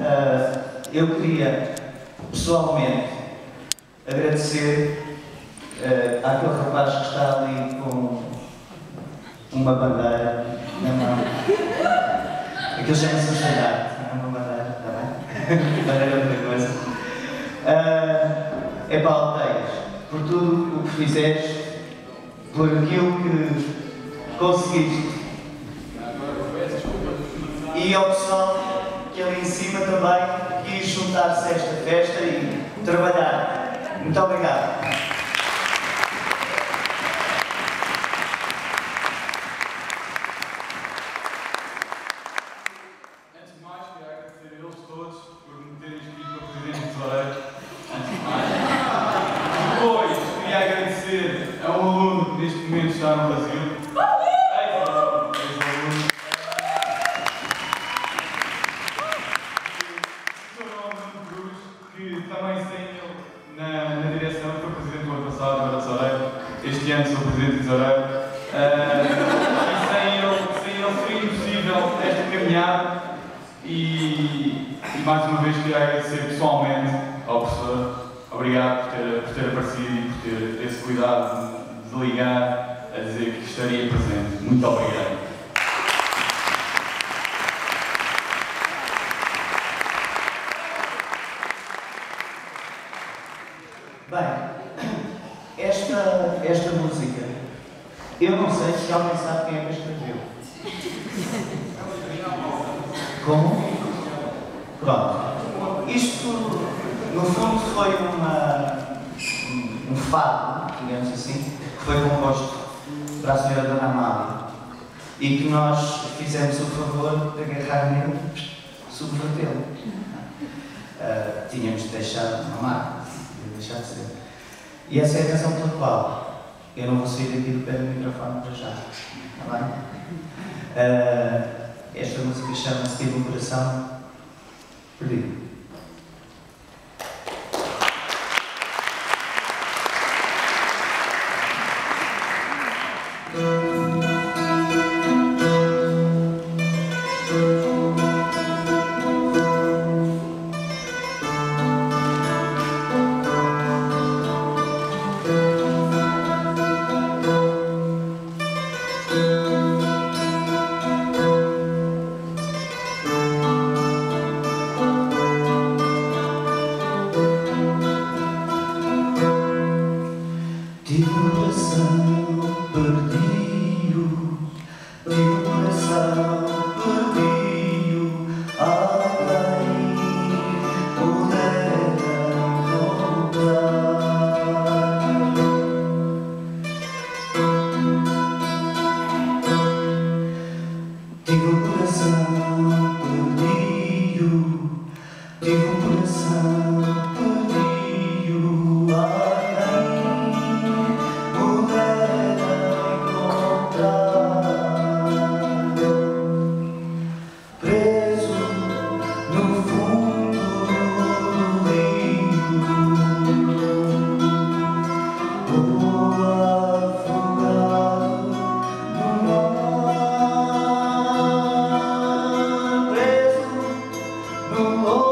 uh, eu queria pessoalmente agradecer uh, àquele rapaz que está ali com uma bandeira na mão. Aquilo chama-se um estandarte, é uma bandeira, está bem? bandeira é outra coisa. Uh, é para alteias, por tudo o que fizeste, por aquilo que conseguiste. E ao pessoal que ali em cima também quis juntar-se a esta festa e trabalhar. Muito obrigado. Antes de mais, queria agradecer a eles todos por me terem escolhido para Presidente do Tesoureiro. Antes de mais. Depois, queria agradecer a um aluno que neste momento está no Brasil. 20 anos sou Presidente Tesoureiro. Uh, ah, sem ele, sem ele seria impossível esta caminhada. E, e, mais uma vez queria agradecer pessoalmente ao professor. Obrigado por ter, por ter aparecido e por ter, esse cuidado de, ligar a dizer que estaria presente. Muito obrigado. Bye. vocês já nem sabem quem é que escreveu. Como? Pronto. Isto, no fundo, foi uma, um fado, digamos assim, que foi composto para a senhora Dona Amália e que nós fizemos o favor de agarrar nele, subvertê-lo. Uh, tínhamos deixado uma de mamar, deixado deixar de ser. E essa é a razão pela qual eu não vou sair daqui do pé do microfone para já. Está bem? Uh, esta música chama-se Tive um Coração Perdido. You. Oh.